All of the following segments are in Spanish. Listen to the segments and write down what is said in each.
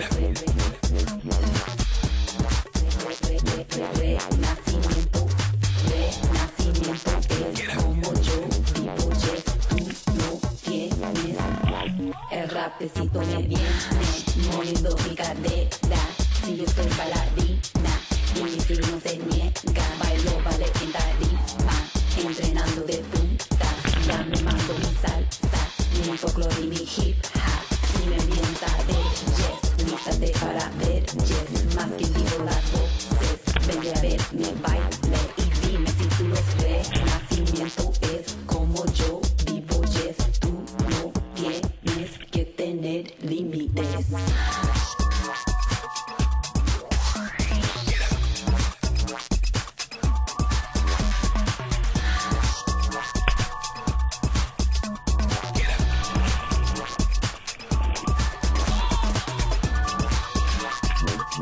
re, re, re, re, re. Re, re, re, re, re, Renacimiento, renacimiento es como yo vivo, yes. Tú no tienes el rapecito me viene moviendo mi cadera. Si yo soy bailarina y mi estilo no se niega, bailo vale en tarima, entrenando de punta. Ya me mando mi salsa, mi folclore y mi hip para ver yes, más que digo las voces. Vente a ver mi baile y dime si tú los ves. Nacimiento es como yo vivo yes, tú no tienes que tener límites.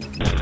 Bye.